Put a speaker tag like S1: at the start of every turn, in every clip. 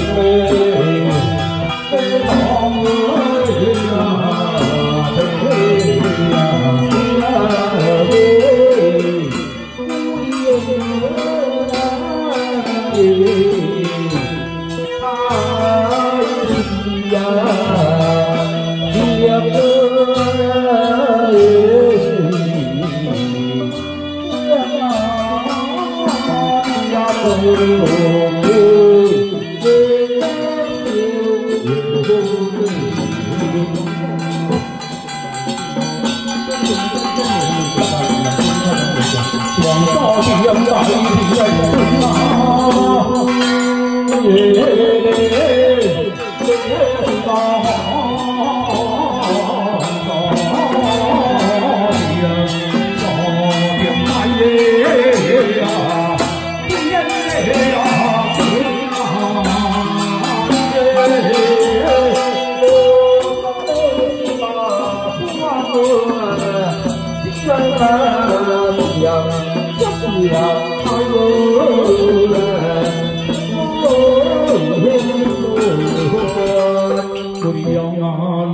S1: mê mê con 有福的你，庄严的你，庄严的你，庄
S2: dần chấp lòng thôi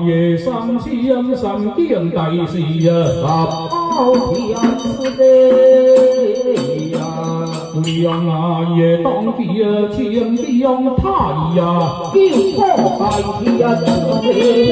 S1: về sam xiêm sam kiêng tại sĩ hợp
S2: áo thiền đê
S1: Yang a ye tong kia chiêm yang thai ya
S2: kiêu phó tại kia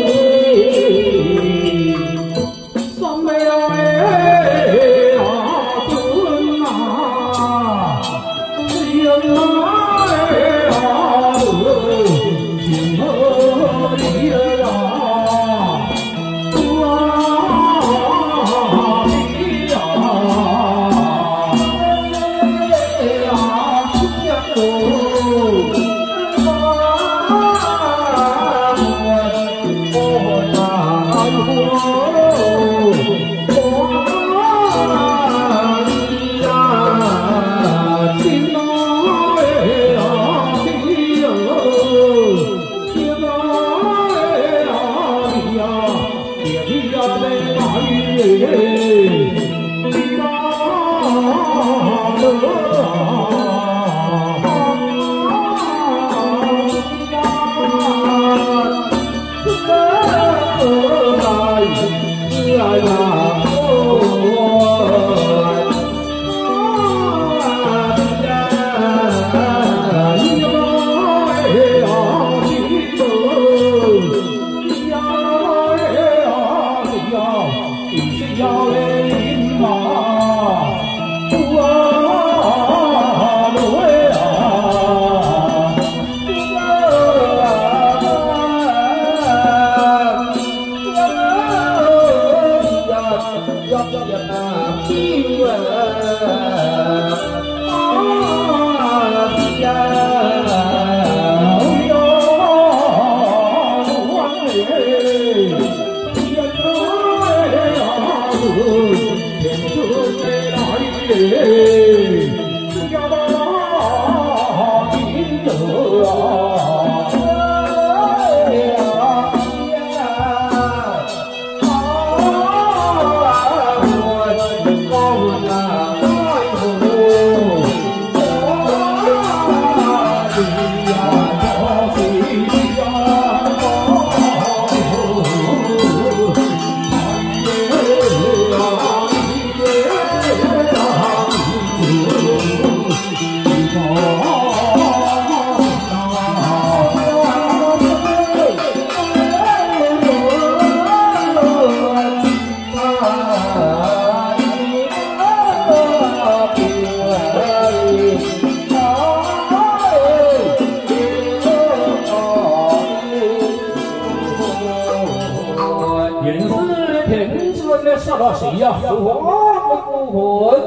S1: 这失落是一副
S2: 啊，孤魂。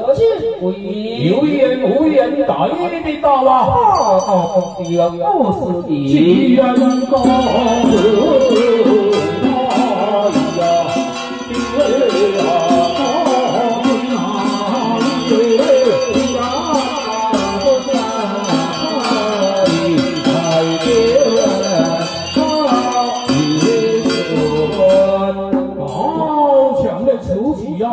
S1: 有缘无缘，大运的到了。啊，
S2: 又是吉
S1: 人高。啊呀，哎呀。我见山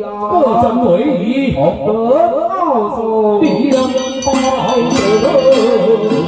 S2: 呀，歌声
S1: 为你唱，
S2: 得天
S1: 立地，顶天